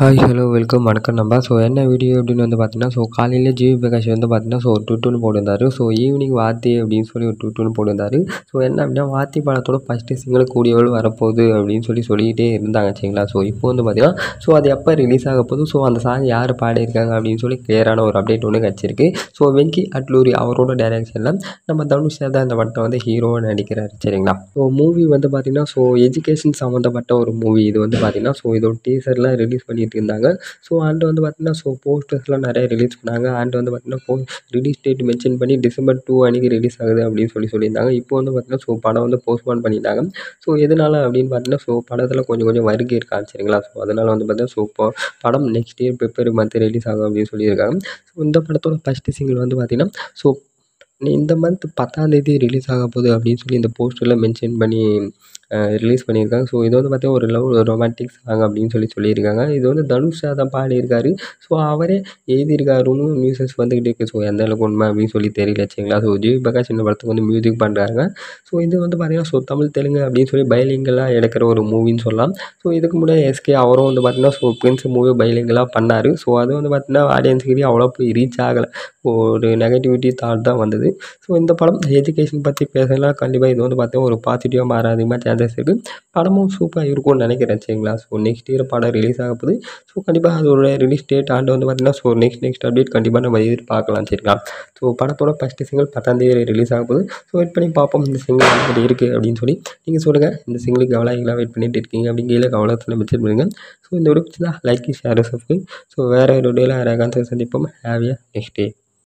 Hi hello welcome வணக்கம் நம்ம so என்ன வீடியோ அப்படின்னு வந்து பார்த்தீங்கன்னா ஸோ காலையில் ஜிவி பிரகாஷ் வந்து பார்த்தீங்கன்னா ஸோ ஒரு டுட்டுன்னு போட்டிருந்தாரு. ஸோ ஈவினிங் வாத்தி அப்படின்னு சொல்லி ஒரு டுட்டுன்னு போட்டிருந்தாரு. ஸோ என்ன அப்படின்னா வாத்தி படத்தோட ஃபஸ்ட்டு சிங்கிள் கூடியவள் வரப்போகுது அப்படின்னு சொல்லி சொல்லிக்கிட்டே இருந்தாங்க சரிங்களா? ஸோ இப்போ வந்து பார்த்தீங்கன்னா ஸோ அது எப்போ ரிலீஸ் ஆக போகுது? ஸோ அந்த சாங் யார் பாடியிருக்காங்க அப்படின்னு சொல்லி கிளியரான ஒரு அப்டேட் ஒன்று கிடச்சிருக்கு. ஸோ வெங்கி அட்லூரி அவரோட டைரக்ஷனில் நம்ம தனுஷ் தான் இந்த படத்தை வந்து ஹீரோவாக நடிக்கிறார் சரிங்களா? ஸோ மூவி வந்து பார்த்தீங்கன்னா ஸோ எஜுகேஷன் சம்மந்தப்பட்ட ஒரு மூவி இது வந்து பார்த்தீங்கன்னா ஸோ இதோட டீசர்லாம் ரிலீஸ் பண்ணி பண்ணிட்டு இருந்தாங்க. ஸோ அண்ட் வந்து பார்த்திங்கன்னா ஸோ போஸ்டர்ஸ்லாம் நிறைய ரிலீஸ் பண்ணாங்க. அண்ட் வந்து பார்த்திங்கன்னா போ ரிலீஸ் டேட் மென்ஷன் பண்ணி டிசம்பர் டூ அன்றைக்கி ரிலீஸ் ஆகுது அப்படின்னு சொல்லி சொல்லியிருந்தாங்க. இப்போ வந்து பார்த்திங்கன்னா ஸோ படம் வந்து போஸ்ட்போன் பண்ணிட்டாங்க ஸோ எதனால் அப்படின்னு பார்த்தீங்கன்னா ஸோ படத்தில் கொஞ்சம் கொஞ்சம் வருகை இருக்கா சரிங்களா? ஸோ அதனால் வந்து பார்த்தீங்கன்னா ஸோ இப்போ படம் next year February month release ஆகும் அப்படின்னு சொல்லியிருக்காங்க. ஸோ இந்த படத்தோட ஃபஸ்ட்டு சிங்கிள் வந்து பார்த்திங்கன்னா ஸோ இந்த மந்த் பத்தாந்தேதி ரிலீஸ் ஆக போகுது அப்படின்னு சொல்லி இந்த போஸ்டரில் மென்ஷன் பண்ணி ரிலீஸ் பண்ணியிருக்காங்க. ஸோ இது வந்து பார்த்தீங்கன்னா ஒரு லவ் ரொமான்டிக் சாங் அப்படின்னு சொல்லி சொல்லியிருக்காங்க. இது வந்து தனுஷா தான் பாடியிருக்காரு. ஸோ அவரே எழுதியிருக்காருன்னு நியூஸஸ் வந்துக்கிட்டே இருக்குது ஸோ எந்த அளவுக்கு உண்மை அப்படின்னு சொல்லி தெரியல சரிங்களா? ஸோ ஜிவி பிரகாஷ் இந்த படத்துக்கு வந்து மியூசிக் பண்ணுறாங்க ஸோ இது வந்து பார்த்திங்கன்னா ஸோ தமிழ் தெலுங்கு அப்படின்னு சொல்லி பைலிங்கலாக எடுக்கிற ஒரு மூவின்னு சொல்லலாம். ஸோ இதுக்கு முன்னாடி எஸ்கே அவரும் வந்து பார்த்திங்கன்னா ஸோ பிரின்ஸ் மூவி பைலிங்கலாக பண்ணார். ஸோ அது வந்து பார்த்திங்கன்னா ஆடியன்ஸுக்கிட்டே அவ்வளோ போய் ரீச் ஆகலை. ஒரு நெகட்டிவிட்டி தாட் தான் வந்தது. ஸோ இந்த படம் எஜுகேஷன் பற்றி பேசலாம் கண்டிப்பாக இது வந்து பார்த்தீங்கன்னா ஒரு பாசிட்டிவாக மாற அதிகமாக சான்சஸ் இருக்குது படமும் சூப்பராக இருக்கும்னு நினைக்கிறேன் சரிங்களா? ஸோ நெக்ஸ்ட் இயர் படம் ரிலீஸ் ஆக போகுது. ஸோ கண்டிப்பாக அதோட ரிலீஸ் டேட் ஆண்டு வந்து பார்த்திங்கன்னா ஸோ நெக்ஸ்ட் நெக்ஸ்ட் அப்டேட் கண்டிப்பாக நம்ம எதிர்பார்க்கலாம் சரிங்களா? ஸோ படத்தோட ஃபஸ்ட்டு சிங்கிள் பத்தாந்தேதி ரிலீஸ் ஆக போகுது. ஸோ வெயிட் பண்ணி பார்ப்போம் இந்த சிங்கிள் எப்படி இருக்குது அப்படின்னு சொல்லி. நீங்கள் சொல்லுங்கள் இந்த சிங்கிளுக்கு எவ்வளோ எங்களா வெயிட் பண்ணிட்டு இருக்கீங்க அப்படிங்கிற கீழே கவலத்தில் மென்ஷன் பண்ணுங்கள் ஸோ இந்த ஒரு பிடிச்சா லைக் ஷேர் சப்ஸ்கிரைப் ஸோ வேறு ஒரு டேல வேறு சந்திப்போம். ஹேவியா நெக்ஸ்ட் டே